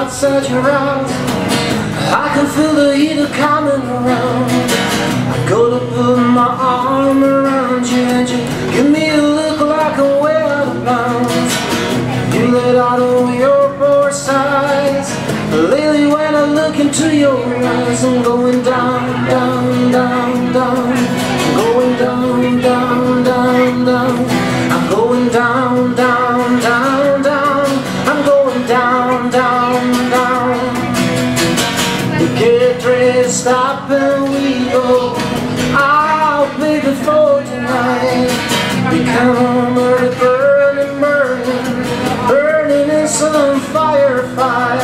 you're out I can feel the heat coming around. I go to put my arm around you And you give me a look like a way out of bounds. You let out all your poor sighs Lately when I look into your eyes I'm going down, down, down, down. I'm going down, down, down, down. I'm going down, down, down, down. I'm going down, down, up and we go out, baby, for tonight. We come early, burning, burning Burning in some firefight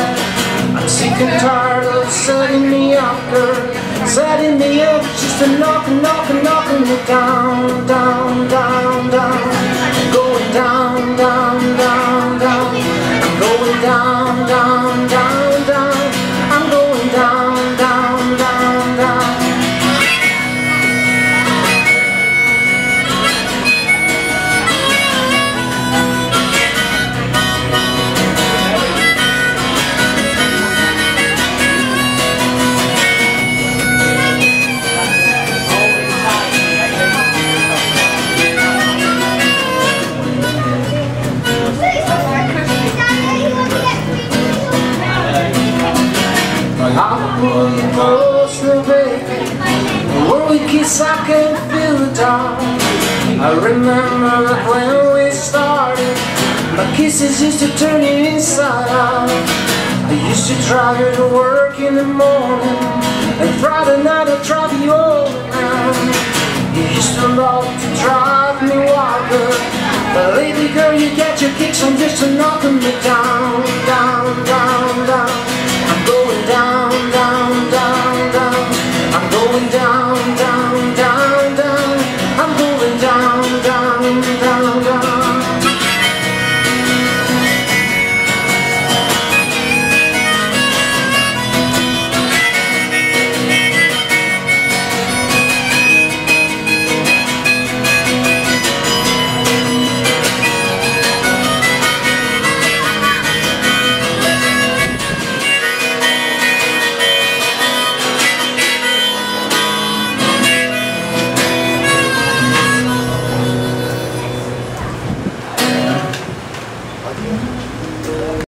I'm sick and tired of setting me up, girl. Setting me up just to knock, knock, knocking me down, down, down, down. Going down, down, down, down. I'm going down, down, down baby. When we kiss, I can feel the dark I remember when we started. My kisses used to turn you inside out. I used to drive you to work in the morning. And Friday night I'd drive you all around. You used to love to drive me wild, But lately, girl, you get your kicks on just knocking me down, down, down down, down, down.